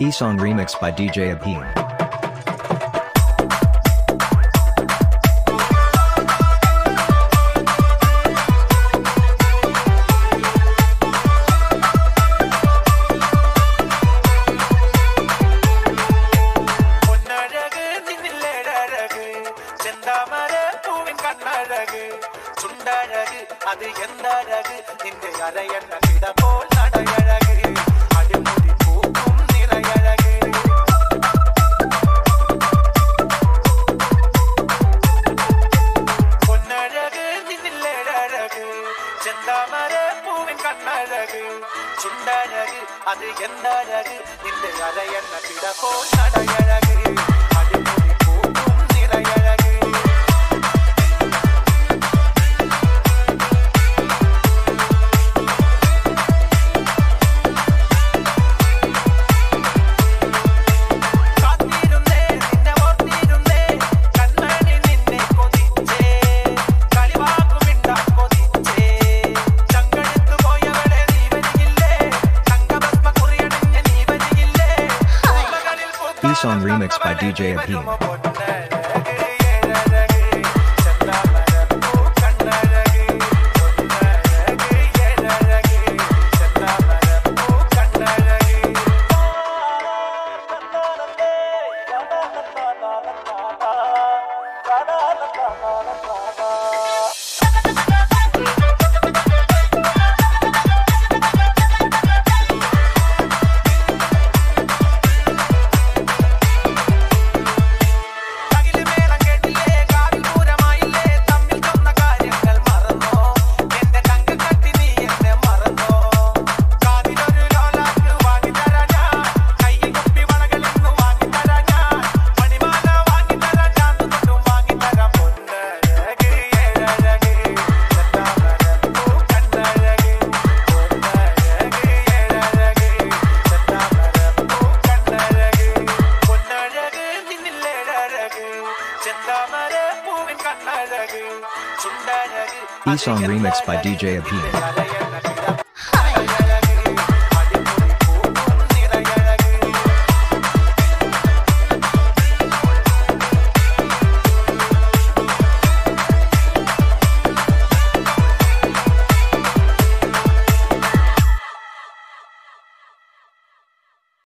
E song remix by DJ Abhim. அழகு சுண்டழகு அது எந்த அழகு? இந்த அரையண்ண கிட போல் நடையழகு? அடிமுடி பூக்கும் நிறையழகு. பொன்னழகு நின்னில்லழகு செந்தாமர பூவின் கண்ணழகு. சுண்டழகு அது எந்த அழகு? இந்த அரையண்ண கிட போல் நடையழகு? song remix by DJ Abhim. E song remix by DJ Abhi.